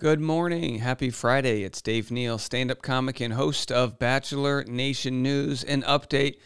Good morning. Happy Friday. It's Dave Neal, stand up comic and host of Bachelor Nation News. An update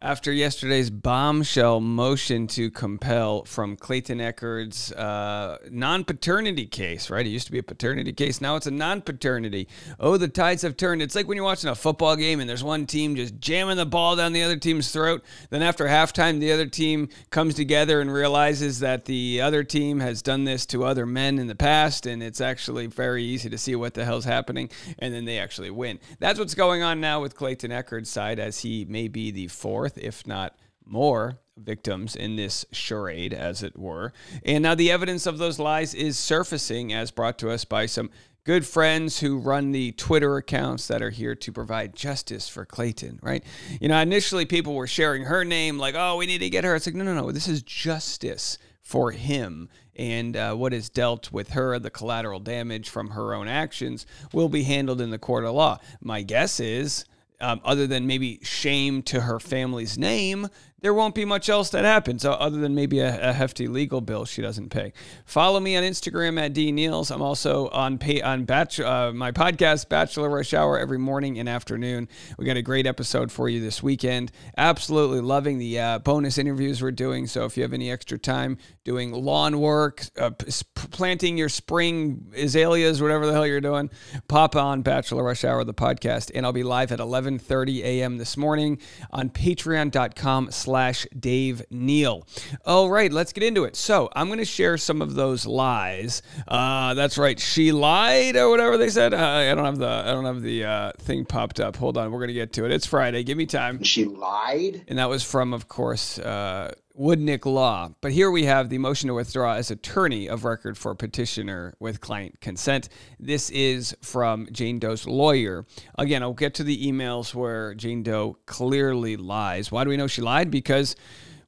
after yesterday's bombshell motion to compel from Clayton Echard's uh, non paternity case, right? It used to be a paternity case. Now it's a non paternity. Oh, the tides have turned. It's like when you're watching a football game and there's one team just jamming the ball down the other team's throat. Then after halftime, the other team comes together and realizes that the other team has done this to other men in the past. And it's actually very easy to see what the hell's happening. And then they actually win. That's what's going on now with Clayton Echard's side, as he may be the fourth if not more, victims in this charade, as it were. And now the evidence of those lies is surfacing, as brought to us by some good friends who run the Twitter accounts that are here to provide justice for Clayton, right? You know, initially people were sharing her name, like, oh, we need to get her. It's like, no, no, no, this is justice for him. And uh, what is dealt with her, the collateral damage from her own actions, will be handled in the court of law. My guess is um, other than maybe shame to her family's name, there won't be much else that happens uh, other than maybe a, a, hefty legal bill she doesn't pay. Follow me on Instagram at D Neals. I'm also on pay, on batch, uh, my podcast Bachelor Rush Hour every morning and afternoon. We got a great episode for you this weekend. Absolutely loving the uh, bonus interviews we're doing. So if you have any extra time doing lawn work, uh, planting your spring azaleas, whatever the hell you're doing, pop on Bachelor Rush Hour the podcast, and I'll be live at 11:30 a.m. this morning on Patreon.com slash Dave Neal. All right, let's get into it. So I'm going to share some of those lies. Uh, that's right, she lied or whatever they said. Uh, I don't have the I don't have the uh, thing popped up. Hold on, we're going to get to it. It's Friday. Give me time. She lied, and that was from, of course. Uh, Woodnick Law. But here we have the motion to withdraw as attorney of record for petitioner with client consent. This is from Jane Doe's lawyer. Again, I'll get to the emails where Jane Doe clearly lies. Why do we know she lied? Because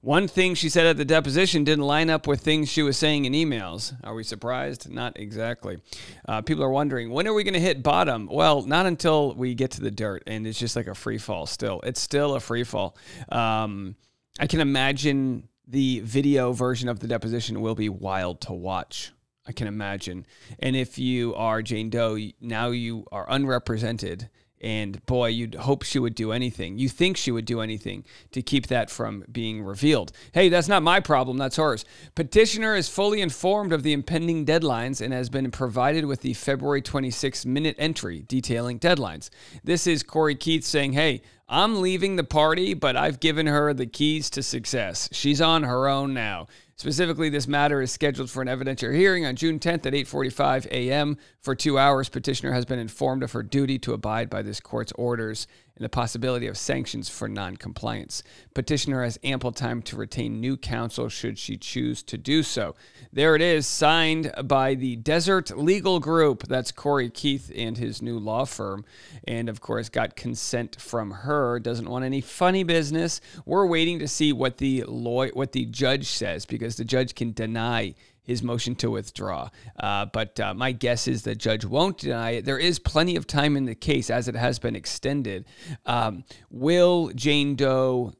one thing she said at the deposition didn't line up with things she was saying in emails. Are we surprised? Not exactly. Uh, people are wondering, when are we going to hit bottom? Well, not until we get to the dirt, and it's just like a free fall still. It's still a free fall. Um, I can imagine the video version of the deposition will be wild to watch. I can imagine. And if you are Jane Doe, now you are unrepresented and boy, you'd hope she would do anything. You think she would do anything to keep that from being revealed. Hey, that's not my problem, that's hers. Petitioner is fully informed of the impending deadlines and has been provided with the February 26 minute entry detailing deadlines. This is Corey Keith saying, Hey, I'm leaving the party, but I've given her the keys to success. She's on her own now. Specifically, this matter is scheduled for an evidentiary hearing on June 10th at 8:45 a.m. For 2 hours, petitioner has been informed of her duty to abide by this court's orders and the possibility of sanctions for noncompliance. Petitioner has ample time to retain new counsel should she choose to do so. There it is, signed by the Desert Legal Group. That's Corey Keith and his new law firm. And of course, got consent from her. Doesn't want any funny business. We're waiting to see what the what the judge says because the judge can deny his motion to withdraw. Uh, but uh, my guess is the judge won't deny it. There is plenty of time in the case as it has been extended. Um, will Jane Doe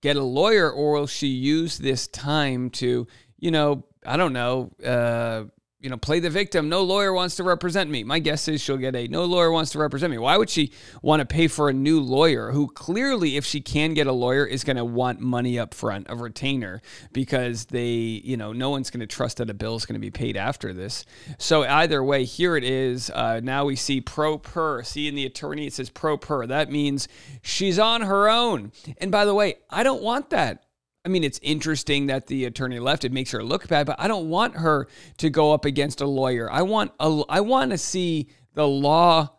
get a lawyer or will she use this time to, you know, I don't know, uh, you know, play the victim. No lawyer wants to represent me. My guess is she'll get a no lawyer wants to represent me. Why would she want to pay for a new lawyer who clearly, if she can get a lawyer, is going to want money up front, a retainer, because they, you know, no one's going to trust that a bill is going to be paid after this. So either way, here it is. Uh, now we see pro per. See in the attorney, it says pro per. That means she's on her own. And by the way, I don't want that. I mean, it's interesting that the attorney left. It makes her look bad, but I don't want her to go up against a lawyer. I want a, I want to see the law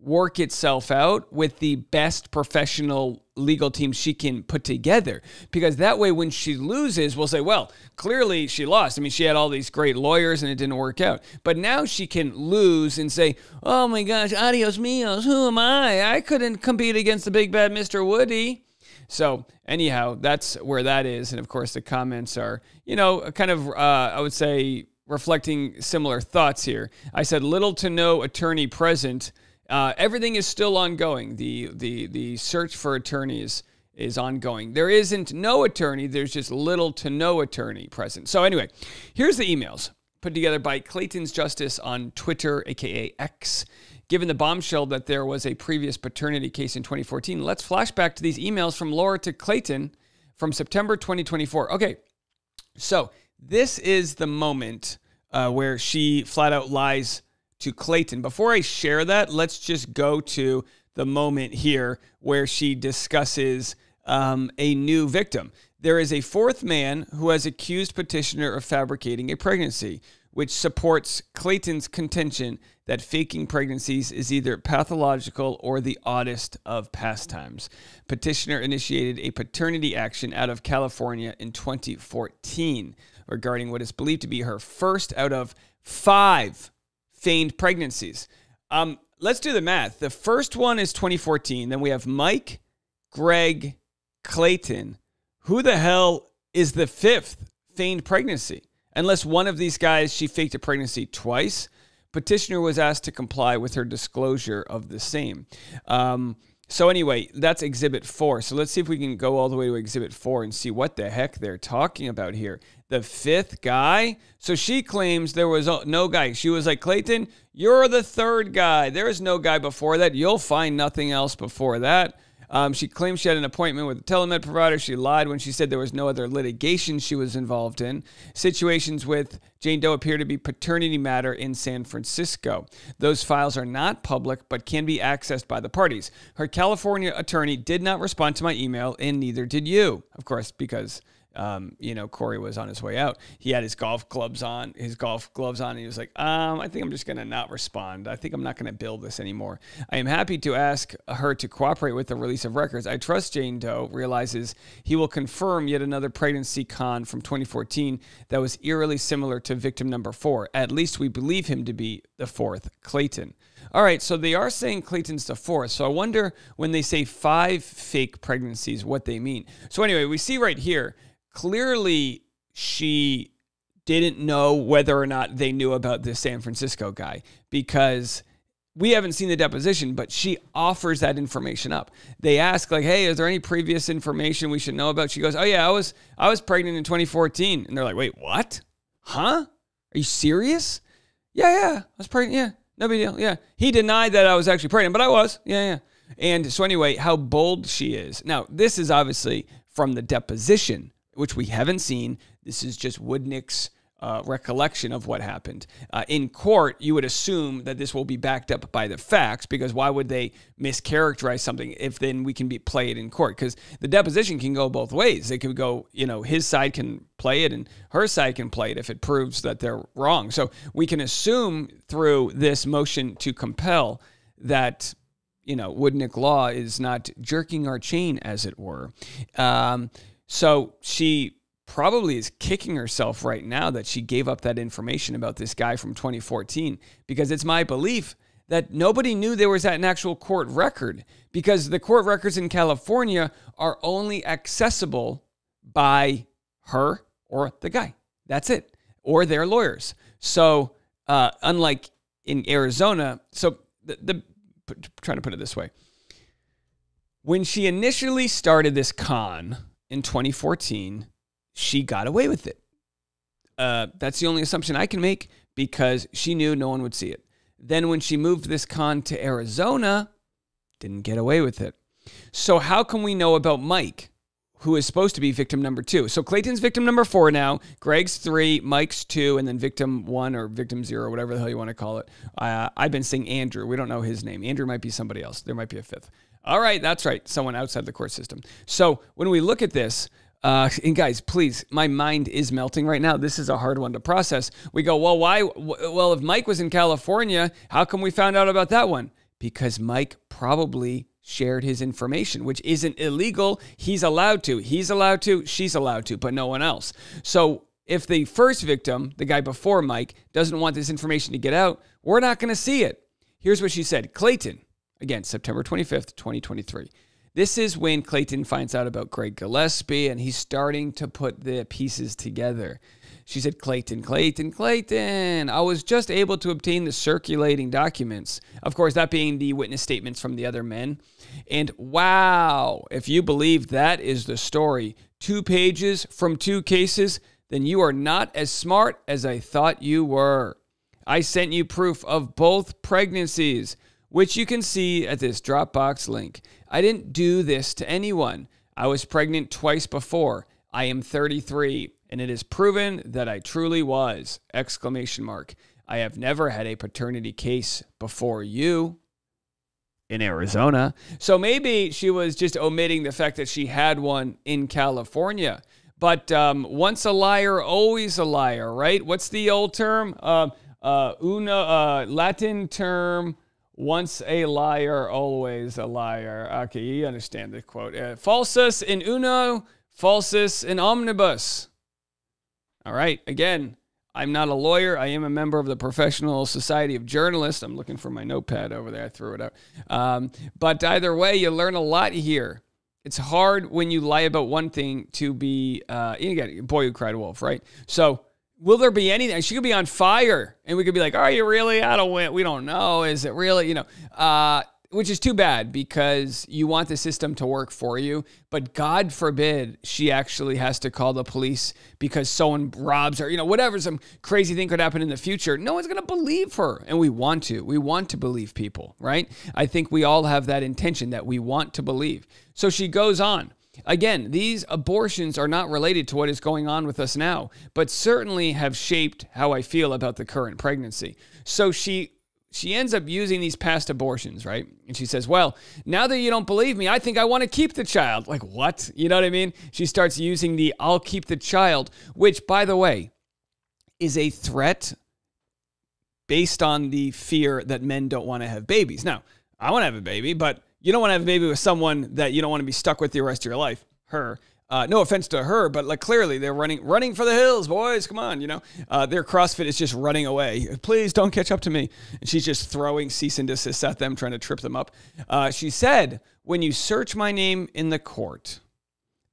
work itself out with the best professional legal team she can put together. Because that way, when she loses, we'll say, well, clearly she lost. I mean, she had all these great lawyers and it didn't work out. But now she can lose and say, oh my gosh, adios mios, who am I? I couldn't compete against the big bad Mr. Woody. So anyhow, that's where that is. And of course, the comments are, you know, kind of, uh, I would say, reflecting similar thoughts here. I said little to no attorney present. Uh, everything is still ongoing. The the the search for attorneys is ongoing. There isn't no attorney. There's just little to no attorney present. So anyway, here's the emails put together by Clayton's Justice on Twitter, aka X. Given the bombshell that there was a previous paternity case in 2014, let's flash back to these emails from Laura to Clayton from September 2024. Okay, so this is the moment uh, where she flat out lies to Clayton. Before I share that, let's just go to the moment here where she discusses um, a new victim. There is a fourth man who has accused petitioner of fabricating a pregnancy, which supports Clayton's contention that faking pregnancies is either pathological or the oddest of pastimes. Petitioner initiated a paternity action out of California in 2014 regarding what is believed to be her first out of five feigned pregnancies. Um, let's do the math. The first one is 2014. Then we have Mike, Greg, Clayton. Who the hell is the fifth feigned pregnancy? Unless one of these guys, she faked a pregnancy twice. Petitioner was asked to comply with her disclosure of the same. Um, so anyway, that's exhibit four. So let's see if we can go all the way to exhibit four and see what the heck they're talking about here. The fifth guy. So she claims there was no guy. She was like, Clayton, you're the third guy. There is no guy before that. You'll find nothing else before that. Um, she claims she had an appointment with a telemed provider. She lied when she said there was no other litigation she was involved in. Situations with Jane Doe appear to be paternity matter in San Francisco. Those files are not public but can be accessed by the parties. Her California attorney did not respond to my email, and neither did you, of course, because um, you know, Corey was on his way out. He had his golf gloves on, his golf gloves on, and he was like, um, I think I'm just going to not respond. I think I'm not going to build this anymore. I am happy to ask her to cooperate with the release of records. I trust Jane Doe realizes he will confirm yet another pregnancy con from 2014 that was eerily similar to victim number four. At least we believe him to be the fourth, Clayton. All right, so they are saying Clayton's the fourth. So I wonder when they say five fake pregnancies, what they mean. So anyway, we see right here clearly she didn't know whether or not they knew about this San Francisco guy because we haven't seen the deposition, but she offers that information up. They ask like, "Hey, is there any previous information we should know about?" She goes, "Oh yeah, I was I was pregnant in 2014." And they're like, "Wait, what? Huh? Are you serious?" "Yeah, yeah, I was pregnant. Yeah, no big deal. Yeah." He denied that I was actually pregnant, but I was. Yeah, yeah. And so anyway, how bold she is. Now, this is obviously from the deposition which we haven't seen. This is just Woodnick's uh, recollection of what happened. Uh, in court, you would assume that this will be backed up by the facts because why would they mischaracterize something if then we can be play it in court? Because the deposition can go both ways. It could go, you know, his side can play it and her side can play it if it proves that they're wrong. So we can assume through this motion to compel that you know Woodnick Law is not jerking our chain, as it were. Um, so she probably is kicking herself right now that she gave up that information about this guy from 2014 because it's my belief that nobody knew there was an actual court record because the court records in California are only accessible by her or the guy. That's it, or their lawyers. So, uh, unlike in Arizona, so the, the trying to put it this way, when she initially started this con, in 2014, she got away with it. Uh, that's the only assumption I can make because she knew no one would see it. Then, when she moved this con to Arizona, didn't get away with it. So, how can we know about Mike, who is supposed to be victim number two? So, Clayton's victim number four now, Greg's three, Mike's two, and then victim one or victim zero, whatever the hell you want to call it. Uh, I've been saying Andrew. We don't know his name. Andrew might be somebody else. There might be a fifth. All right, that's right. Someone outside the court system. So when we look at this, uh, and guys, please, my mind is melting right now. This is a hard one to process. We go, well, why? Well, if Mike was in California, how come we found out about that one? Because Mike probably shared his information, which isn't illegal. He's allowed to. He's allowed to. She's allowed to, but no one else. So if the first victim, the guy before Mike, doesn't want this information to get out, we're not going to see it. Here's what she said Clayton, Again, September 25th, 2023. This is when Clayton finds out about Greg Gillespie and he's starting to put the pieces together. She said, Clayton, Clayton, Clayton. I was just able to obtain the circulating documents. Of course, that being the witness statements from the other men. And wow, if you believe that is the story, two pages from two cases, then you are not as smart as I thought you were. I sent you proof of both pregnancies, which you can see at this Dropbox link. I didn't do this to anyone. I was pregnant twice before. I am 33, and it is proven that I truly was! Exclamation mark. I have never had a paternity case before you in Arizona. So maybe she was just omitting the fact that she had one in California. But um, once a liar, always a liar, right? What's the old term? Uh, uh, una uh, Latin term. Once a liar, always a liar. Okay, you understand the quote. Uh, falsus in uno, falsus in omnibus. All right, again, I'm not a lawyer. I am a member of the Professional Society of Journalists. I'm looking for my notepad over there. I threw it out. Um, but either way, you learn a lot here. It's hard when you lie about one thing to be, uh, again, boy who cried wolf, right? So, will there be anything? She could be on fire, and we could be like, "Are you really? I don't. We don't know. Is it really? You know?" Uh, which is too bad because you want the system to work for you. But God forbid she actually has to call the police because someone robs her, you know, whatever, some crazy thing could happen in the future. No one's going to believe her. And we want to. We want to believe people, right? I think we all have that intention that we want to believe. So she goes on. Again, these abortions are not related to what is going on with us now, but certainly have shaped how I feel about the current pregnancy. So she she ends up using these past abortions, right? And she says, Well, now that you don't believe me, I think I want to keep the child. Like, what? You know what I mean? She starts using the I'll keep the child, which, by the way, is a threat based on the fear that men don't want to have babies. Now, I want to have a baby, but you don't want to have a baby with someone that you don't want to be stuck with the rest of your life, her. Uh, no offense to her, but like clearly they're running running for the hills, boys. Come on, you know. Uh, their CrossFit is just running away. Please don't catch up to me. And she's just throwing cease and desist at them, trying to trip them up. Uh, she said, "When you search my name in the court,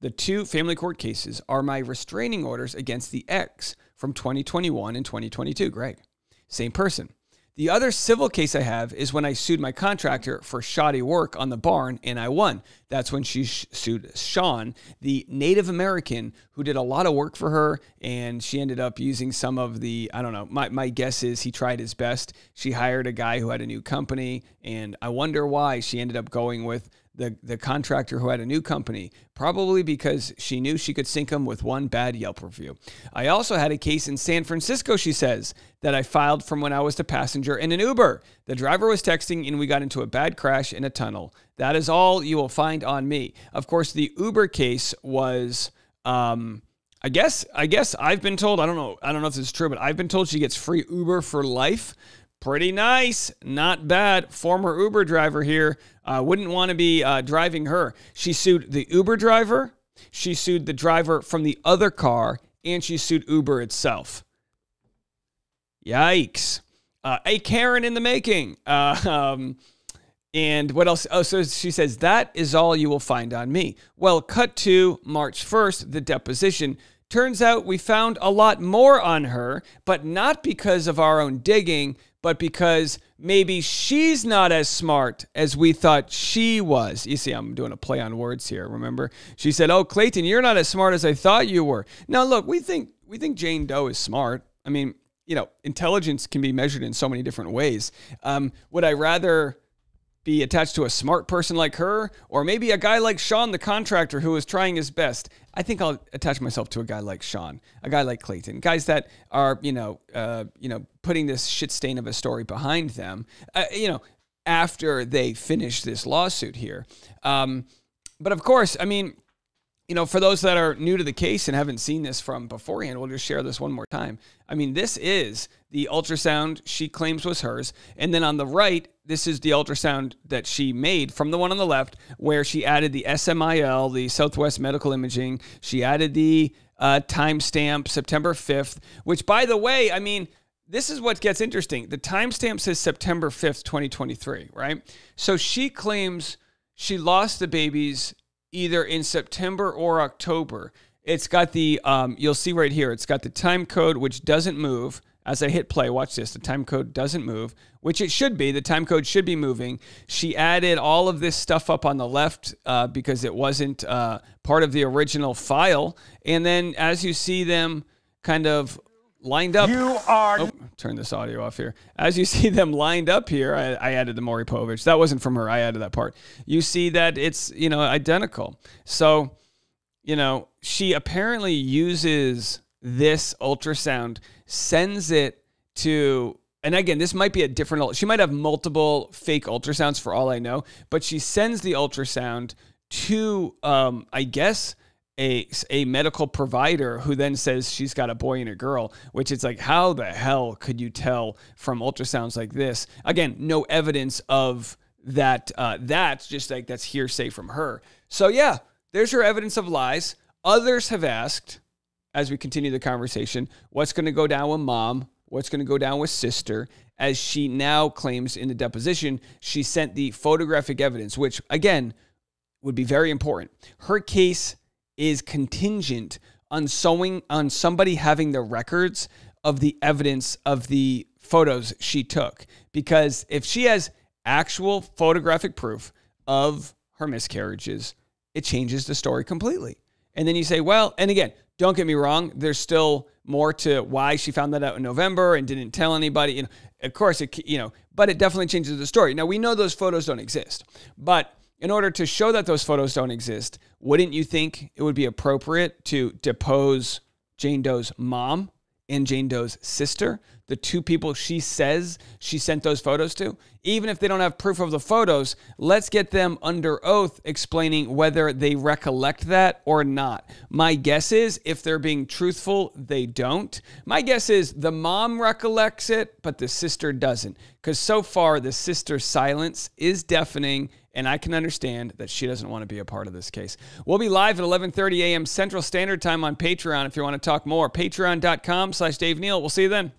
the two family court cases are my restraining orders against the ex from 2021 and 2022. Greg, same person." The other civil case I have is when I sued my contractor for shoddy work on the barn and I won. That's when she sh- sued Sean, the Native American who did a lot of work for her. And she ended up using some of the, I don't know, my, my guess is he tried his best. She hired a guy who had a new company. And I wonder why she ended up going with the, the contractor who had a new company, probably because she knew she could sink him with one bad Yelp review. I also had a case in San Francisco, she says, that I filed from when I was the passenger in an Uber. The driver was texting and we got into a bad crash in a tunnel. That is all you will find on me. Of course, the Uber case was. Um, I guess I guess I've been told I don't know I don't know if this is true but I've been told she gets free Uber for life Pretty nice. Not bad. Former Uber driver here. Uh, wouldn't want to be uh, driving her. She sued the Uber driver, she sued the driver from the other car, and she sued Uber itself. Yikes. Uh, a Karen in the making. Uh, um, and what else? Oh, so she says, that is all you will find on me. Well, cut to March 1st, the deposition. Turns out we found a lot more on her, but not because of our own digging but because maybe she's not as smart as we thought she was. You see, I'm doing a play on words here, remember? She said, "Oh, Clayton, you're not as smart as I thought you were." Now, look, we think we think Jane Doe is smart. I mean, you know, intelligence can be measured in so many different ways. Um, would I rather be attached to a smart person like her, or maybe a guy like Sean, the contractor, who is trying his best. I think I'll attach myself to a guy like Sean, a guy like Clayton, guys that are, you know, uh, you know, putting this shit stain of a story behind them, uh, you know, after they finish this lawsuit here. Um, but of course, I mean, you know, for those that are new to the case and haven't seen this from beforehand, we'll just share this one more time. I mean, this is the ultrasound she claims was hers. And then on the right, this is the ultrasound that she made from the one on the left, where she added the SMIL, the Southwest Medical Imaging. She added the uh, timestamp, September 5th, which, by the way, I mean, this is what gets interesting. The timestamp says September 5th, 2023, right? So she claims she lost the babies either in September or October. It's got the, um, you'll see right here, it's got the time code, which doesn't move. As I hit play, watch this. The time code doesn't move, which it should be. The time code should be moving. She added all of this stuff up on the left uh, because it wasn't uh, part of the original file. And then as you see them, kind of lined up. You are. Oh, turn this audio off here. As you see them lined up here, I, I added the Maury Povich. That wasn't from her. I added that part. You see that it's you know identical. So, you know, she apparently uses this ultrasound, sends it to. And again, this might be a different. She might have multiple fake ultrasounds for all I know, but she sends the ultrasound to, um, I guess, a, a medical provider who then says she's got a boy and a girl, which is like, how the hell could you tell from ultrasounds like this? Again, no evidence of that. Uh, that's just like that's hearsay from her. So, yeah, there's your evidence of lies. Others have asked, as we continue the conversation, what's going to go down with mom? What's going to go down with sister? As she now claims in the deposition, she sent the photographic evidence, which again would be very important. Her case is contingent on sewing on somebody having the records of the evidence of the photos she took because if she has actual photographic proof of her miscarriages it changes the story completely and then you say well and again don't get me wrong there's still more to why she found that out in November and didn't tell anybody you know of course it you know but it definitely changes the story. Now we know those photos don't exist but in order to show that those photos don't exist, wouldn't you think it would be appropriate to depose Jane Doe's mom and Jane Doe's sister, the two people she says she sent those photos to? Even if they don't have proof of the photos, let's get them under oath explaining whether they recollect that or not. My guess is if they're being truthful, they don't. My guess is the mom recollects it, but the sister doesn't. Because so far, the sister's silence is deafening and I can understand that she doesn't want to be a part of this case. We'll be live at 11:30 a.m. Central Standard Time on Patreon if you want to talk more. Patreon.com slash Dave Neal. We'll see you then.